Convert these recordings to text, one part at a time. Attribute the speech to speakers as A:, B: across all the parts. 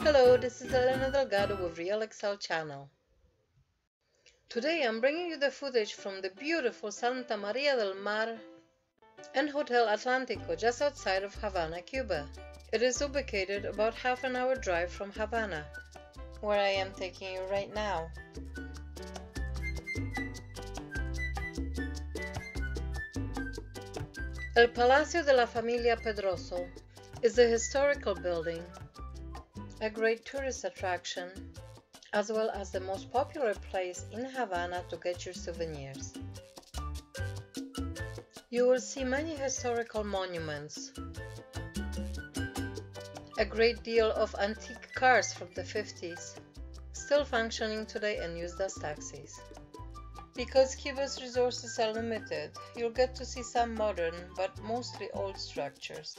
A: Hello, this is Elena Delgado with Real Excel channel. Today I'm bringing you the footage from the beautiful Santa Maria del Mar and Hotel Atlantico just outside of Havana, Cuba. It is ubicated about half an hour drive from Havana, where I am taking you right now. El Palacio de la Familia Pedroso is a historical building a great tourist attraction, as well as the most popular place in Havana to get your souvenirs. You will see many historical monuments, a great deal of antique cars from the 50s, still functioning today and used as taxis. Because Cuba's resources are limited, you'll get to see some modern but mostly old structures.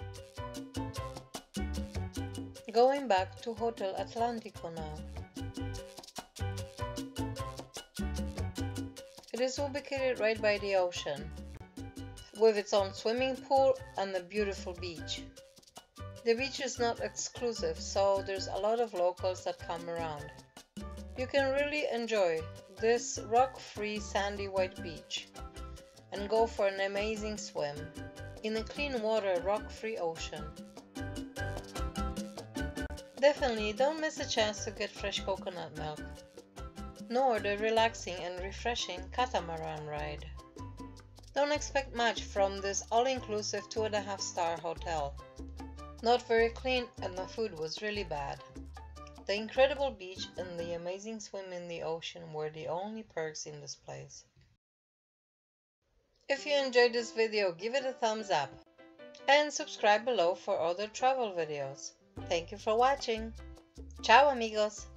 A: Going back to Hotel Atlantico now. It is ubicated right by the ocean, with its own swimming pool and a beautiful beach. The beach is not exclusive, so there's a lot of locals that come around. You can really enjoy this rock-free sandy white beach and go for an amazing swim in a clean water rock-free ocean. Definitely don't miss a chance to get fresh coconut milk, nor the relaxing and refreshing catamaran ride. Don't expect much from this all-inclusive two and a half star hotel. Not very clean and the food was really bad. The incredible beach and the amazing swim in the ocean were the only perks in this place. If you enjoyed this video, give it a thumbs up and subscribe below for other travel videos. Thank you for watching. Ciao amigos.